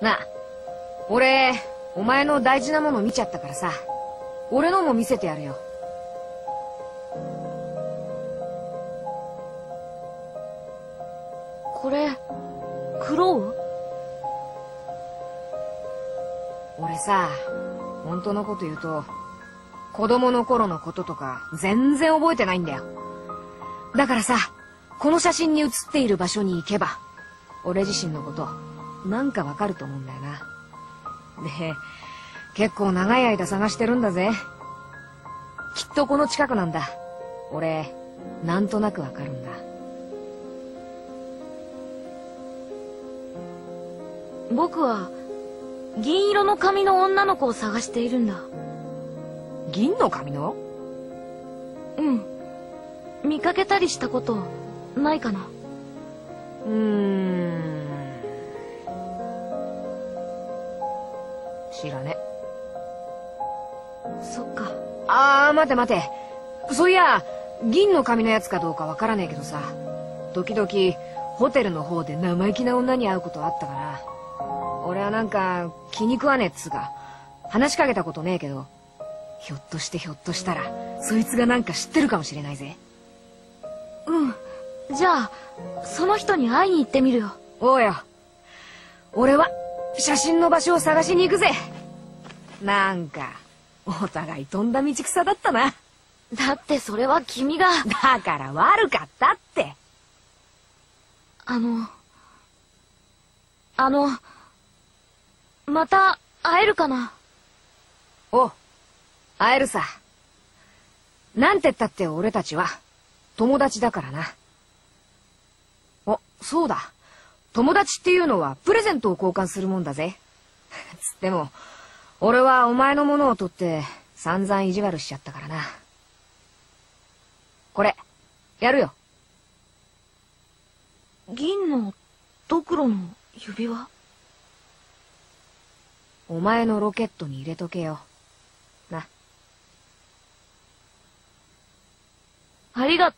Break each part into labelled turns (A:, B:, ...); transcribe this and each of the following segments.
A: なあ、俺、お前の大事なもの見ちゃったからさ、俺のも見せてやるよ。
B: これ、クロウ
A: 俺さ、本当のこと言うと、子供の頃のこととか全然覚えてないんだよ。だからさ、この写真に写っている場所に行けば、俺自身のこと、なんかわかると思うんだよな。で、結構長い間探してるんだぜ。きっとこの近くなんだ。俺、なんとなくわかるんだ。
B: 僕は、銀色の髪の女の子を探しているんだ。
A: 銀の髪の？
B: うん。見かけたりしたこと、ないかな。
A: うーん。知らね。
B: そっか。
A: あー、待て待て。そういや、銀の髪のやつかどうかわからねえけどさ、時々、ホテルの方で生意気な女に会うことあったから、俺はなんか気に食わねえっつうか、話しかけたことねえけど、ひょっとしてひょっとしたら、そいつがなんか知ってるかもしれないぜ。
B: うん。じゃあ、その人に会いに行ってみるよ。
A: おうよ。俺は、写真の場所を探しに行くぜ。なんか、お互い飛んだ道草だったな。
B: だってそれは君が。
A: だから悪かったって。
B: あの、あの、また会えるかな？
A: おう、会えるさ。なんて言ったって俺たちは、友達だからな。お、そうだ。友達っていうのはプレゼントを交換するもんだぜ。つっても、俺はお前のものを取って散々意地悪しちゃったからな。これ、やるよ。
B: 銀のドクロの指輪？
A: お前のロケットに入れとけよ。な。
B: ありが、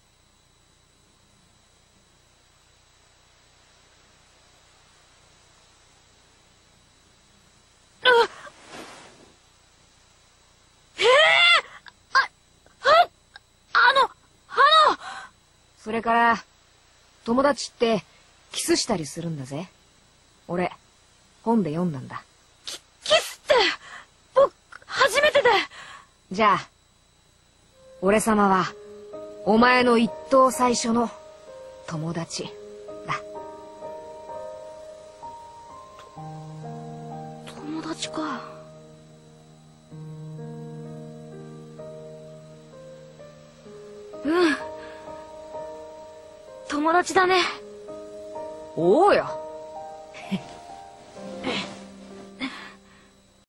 A: それから、友達って、キスしたりするんだぜ。俺、本で読んだんだ。
B: キスって、僕、初めてで。
A: じゃあ、俺様は、お前の一等最初の友達だ。
B: 友達か。友達だね。
A: おうや。